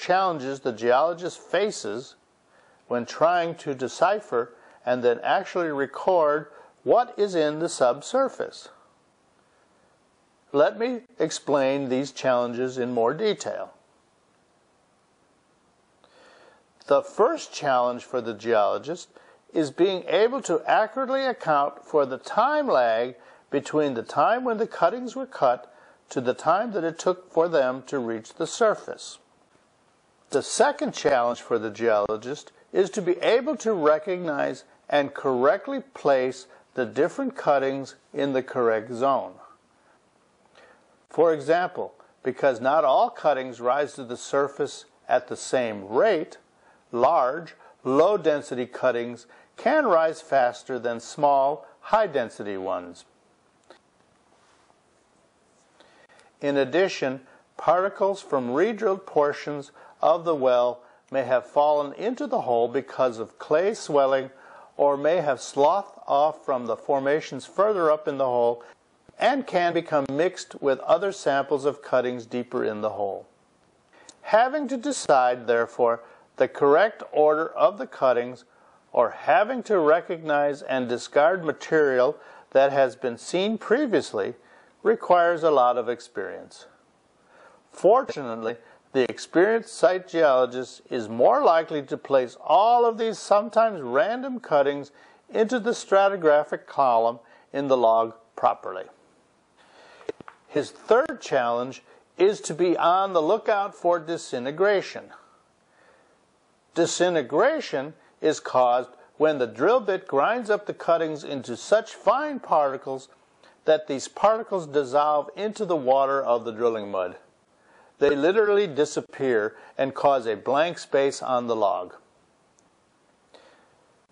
challenges the geologist faces when trying to decipher and then actually record what is in the subsurface. Let me explain these challenges in more detail. The first challenge for the geologist is being able to accurately account for the time lag between the time when the cuttings were cut to the time that it took for them to reach the surface. The second challenge for the geologist is to be able to recognize and correctly place the different cuttings in the correct zone. For example, because not all cuttings rise to the surface at the same rate, large, low density cuttings can rise faster than small, high density ones. In addition, particles from redrilled portions of the well may have fallen into the hole because of clay swelling or may have sloughed off from the formations further up in the hole and can become mixed with other samples of cuttings deeper in the hole. Having to decide, therefore, the correct order of the cuttings or having to recognize and discard material that has been seen previously requires a lot of experience. Fortunately, the experienced site geologist is more likely to place all of these sometimes random cuttings into the stratigraphic column in the log properly. His third challenge is to be on the lookout for disintegration. Disintegration is caused when the drill bit grinds up the cuttings into such fine particles that these particles dissolve into the water of the drilling mud. They literally disappear and cause a blank space on the log.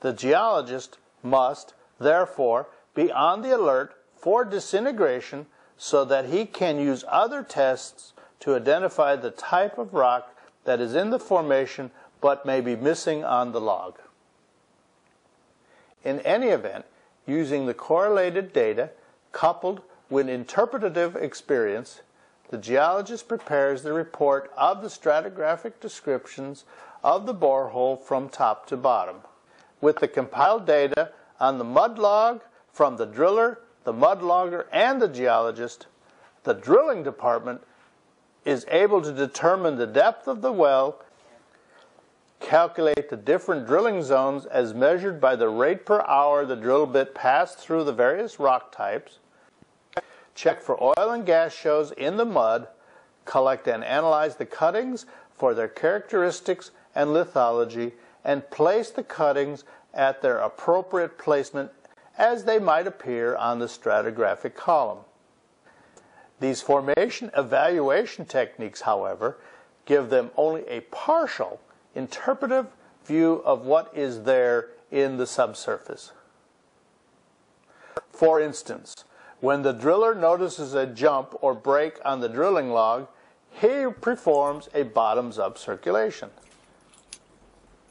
The geologist must, therefore, be on the alert for disintegration so that he can use other tests to identify the type of rock that is in the formation but may be missing on the log. In any event, using the correlated data coupled with interpretative experience, the geologist prepares the report of the stratigraphic descriptions of the borehole from top to bottom. With the compiled data on the mud log from the driller, the mud logger, and the geologist, the drilling department is able to determine the depth of the well, calculate the different drilling zones as measured by the rate per hour the drill bit passed through the various rock types, check for oil and gas shows in the mud, collect and analyze the cuttings for their characteristics and lithology, and place the cuttings at their appropriate placement as they might appear on the stratigraphic column. These formation evaluation techniques, however, give them only a partial interpretive view of what is there in the subsurface. For instance, when the driller notices a jump or break on the drilling log, he performs a bottoms up circulation.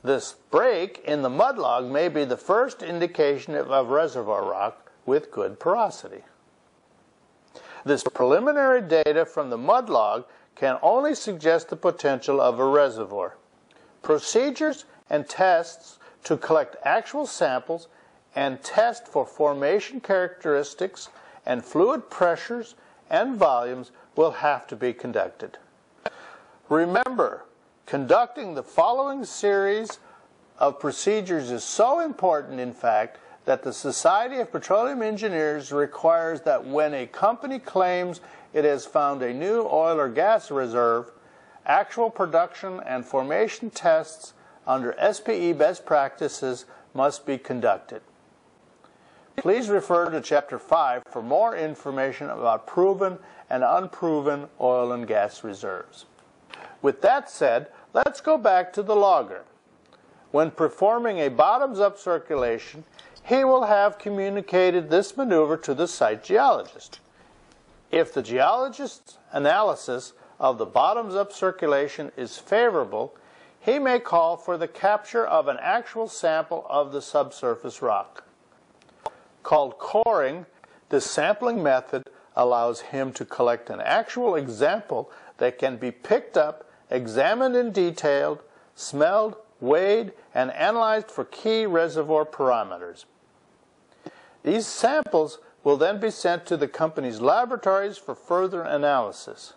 This break in the mud log may be the first indication of reservoir rock with good porosity. This preliminary data from the mud log can only suggest the potential of a reservoir. Procedures and tests to collect actual samples and test for formation characteristics and fluid pressures and volumes will have to be conducted. Remember, conducting the following series of procedures is so important, in fact, that the Society of Petroleum Engineers requires that when a company claims it has found a new oil or gas reserve, actual production and formation tests under SPE best practices must be conducted. Please refer to Chapter 5 for more information about proven and unproven oil and gas reserves. With that said, let's go back to the logger. When performing a bottoms-up circulation, he will have communicated this maneuver to the site geologist. If the geologist's analysis of the bottoms-up circulation is favorable, he may call for the capture of an actual sample of the subsurface rock called coring, this sampling method allows him to collect an actual example that can be picked up, examined in detail, smelled, weighed, and analyzed for key reservoir parameters. These samples will then be sent to the company's laboratories for further analysis.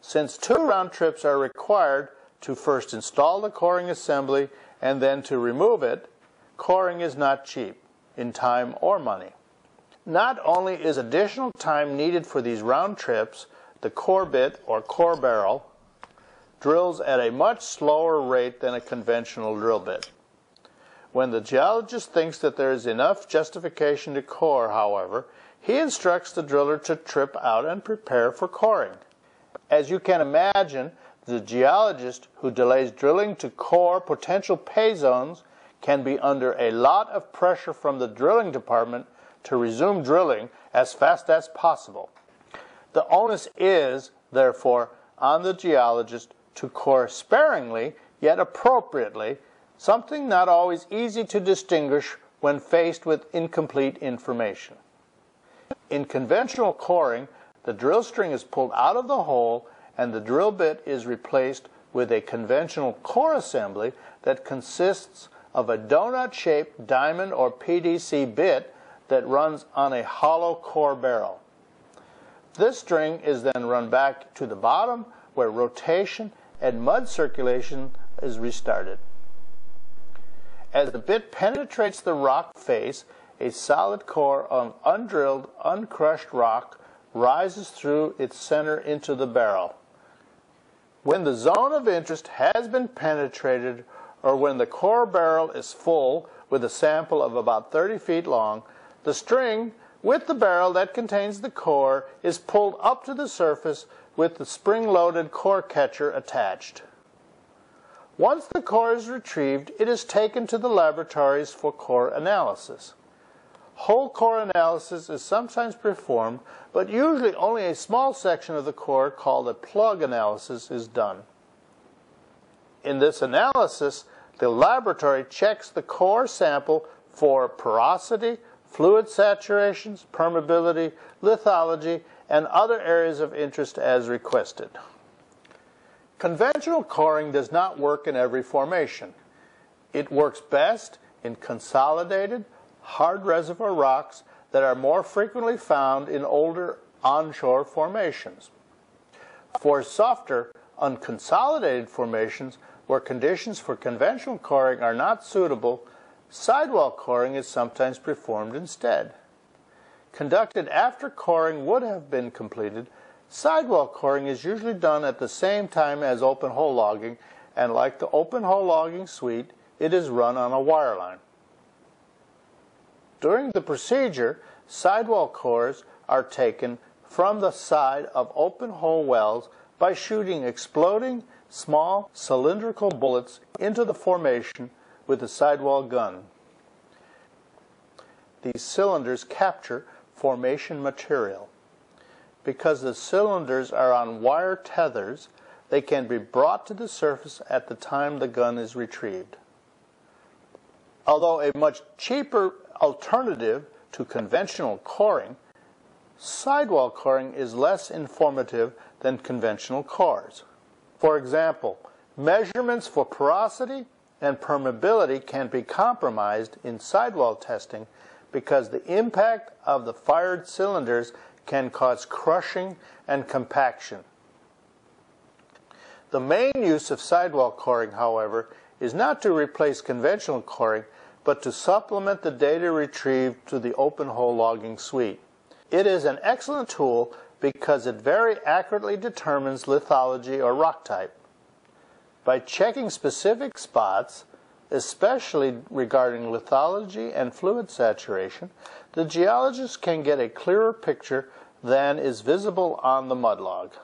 Since two round trips are required to first install the coring assembly and then to remove it, coring is not cheap in time or money. Not only is additional time needed for these round trips, the core bit or core barrel drills at a much slower rate than a conventional drill bit. When the geologist thinks that there is enough justification to core, however, he instructs the driller to trip out and prepare for coring. As you can imagine, the geologist who delays drilling to core potential pay zones can be under a lot of pressure from the drilling department to resume drilling as fast as possible. The onus is, therefore, on the geologist to core sparingly yet appropriately, something not always easy to distinguish when faced with incomplete information. In conventional coring, the drill string is pulled out of the hole and the drill bit is replaced with a conventional core assembly that consists of a donut-shaped diamond or PDC bit that runs on a hollow core barrel. This string is then run back to the bottom where rotation and mud circulation is restarted. As the bit penetrates the rock face, a solid core of undrilled, uncrushed rock rises through its center into the barrel. When the zone of interest has been penetrated or when the core barrel is full with a sample of about 30 feet long, the string with the barrel that contains the core is pulled up to the surface with the spring-loaded core catcher attached. Once the core is retrieved, it is taken to the laboratories for core analysis. Whole core analysis is sometimes performed, but usually only a small section of the core called a plug analysis is done. In this analysis, the laboratory checks the core sample for porosity, fluid saturations, permeability, lithology, and other areas of interest as requested. Conventional coring does not work in every formation. It works best in consolidated, hard reservoir rocks that are more frequently found in older onshore formations. For softer, unconsolidated formations, where conditions for conventional coring are not suitable, sidewall coring is sometimes performed instead. Conducted after coring would have been completed, sidewall coring is usually done at the same time as open hole logging, and like the open hole logging suite, it is run on a wireline. During the procedure, sidewall cores are taken from the side of open hole wells by shooting exploding small cylindrical bullets into the formation with a sidewall gun. These cylinders capture formation material. Because the cylinders are on wire tethers, they can be brought to the surface at the time the gun is retrieved. Although a much cheaper alternative to conventional coring, sidewall coring is less informative than conventional cores. For example, measurements for porosity and permeability can be compromised in sidewall testing because the impact of the fired cylinders can cause crushing and compaction. The main use of sidewall coring, however, is not to replace conventional coring, but to supplement the data retrieved to the open hole logging suite. It is an excellent tool because it very accurately determines lithology or rock type. By checking specific spots, especially regarding lithology and fluid saturation, the geologist can get a clearer picture than is visible on the mud log.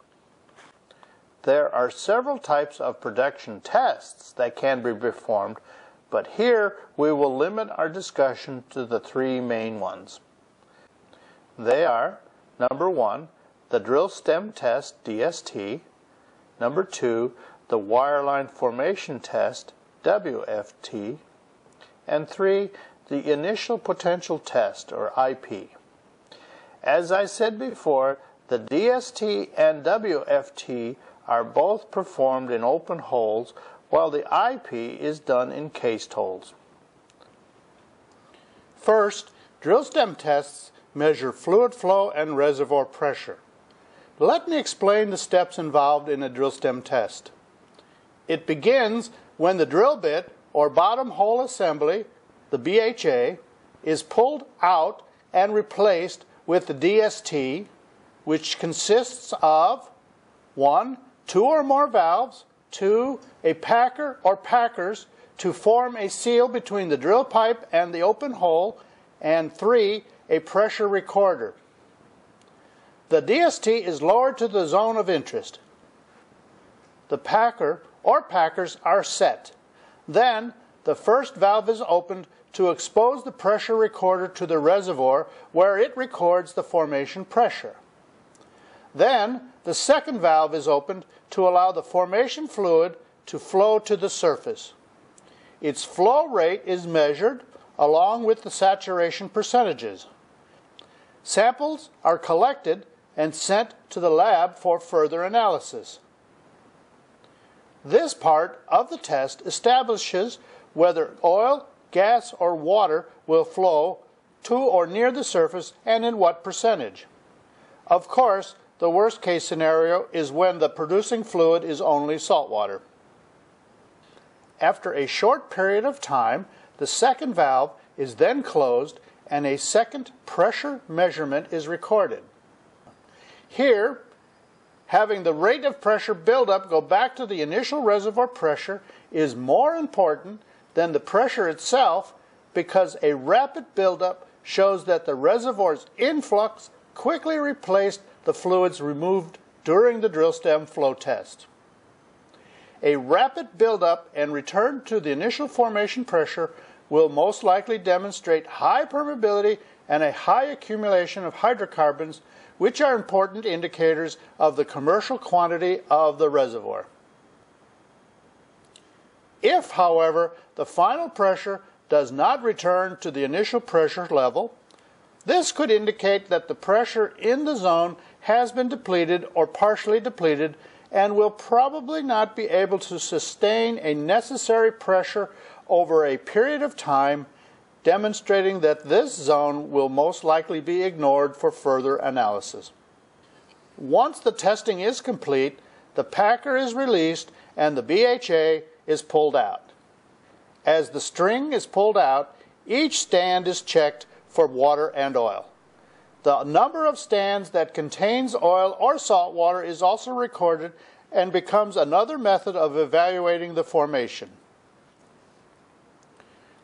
There are several types of production tests that can be performed, but here we will limit our discussion to the three main ones. They are number one, the drill stem test, DST. Number two, the wireline formation test, WFT. And three, the initial potential test, or IP. As I said before, the DST and WFT are both performed in open holes while the IP is done in cased holes. First, drill stem tests measure fluid flow and reservoir pressure. Let me explain the steps involved in a drill stem test. It begins when the drill bit or bottom hole assembly, the BHA, is pulled out and replaced with the DST, which consists of one, two or more valves, two, a packer or packers to form a seal between the drill pipe and the open hole, and three, a pressure recorder. The DST is lowered to the zone of interest. The packer or packers are set. Then the first valve is opened to expose the pressure recorder to the reservoir where it records the formation pressure. Then the second valve is opened to allow the formation fluid to flow to the surface. Its flow rate is measured along with the saturation percentages. Samples are collected and sent to the lab for further analysis. This part of the test establishes whether oil, gas, or water will flow to or near the surface and in what percentage. Of course, the worst case scenario is when the producing fluid is only salt water. After a short period of time, the second valve is then closed and a second pressure measurement is recorded. Here, having the rate of pressure buildup go back to the initial reservoir pressure is more important than the pressure itself because a rapid buildup shows that the reservoir's influx quickly replaced the fluids removed during the drill stem flow test. A rapid buildup and return to the initial formation pressure will most likely demonstrate high permeability and a high accumulation of hydrocarbons which are important indicators of the commercial quantity of the reservoir. If, however, the final pressure does not return to the initial pressure level, this could indicate that the pressure in the zone has been depleted or partially depleted and will probably not be able to sustain a necessary pressure over a period of time demonstrating that this zone will most likely be ignored for further analysis. Once the testing is complete, the packer is released and the BHA is pulled out. As the string is pulled out, each stand is checked for water and oil. The number of stands that contains oil or salt water is also recorded and becomes another method of evaluating the formation.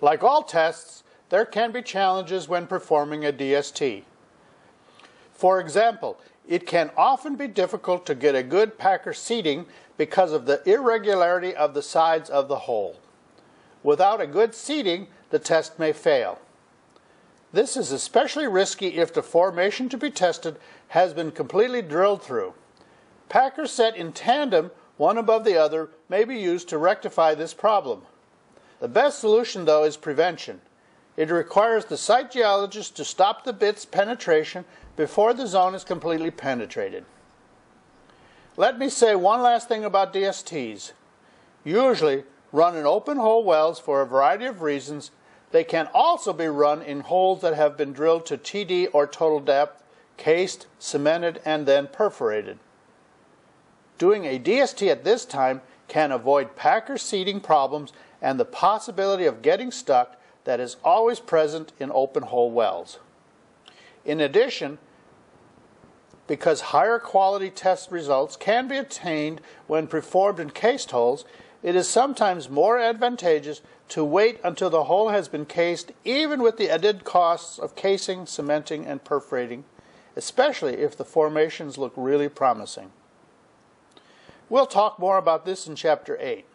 Like all tests, there can be challenges when performing a DST. For example, it can often be difficult to get a good packer seating because of the irregularity of the sides of the hole. Without a good seating, the test may fail. This is especially risky if the formation to be tested has been completely drilled through. Packers set in tandem, one above the other, may be used to rectify this problem. The best solution, though, is prevention. It requires the site geologist to stop the bit's penetration before the zone is completely penetrated. Let me say one last thing about DSTs. Usually run in open hole wells for a variety of reasons. They can also be run in holes that have been drilled to TD or total depth, cased, cemented, and then perforated. Doing a DST at this time can avoid packer seating problems and the possibility of getting stuck that is always present in open hole wells. In addition, because higher quality test results can be attained when performed in cased holes, it is sometimes more advantageous to wait until the hole has been cased, even with the added costs of casing, cementing, and perforating, especially if the formations look really promising. We'll talk more about this in Chapter 8.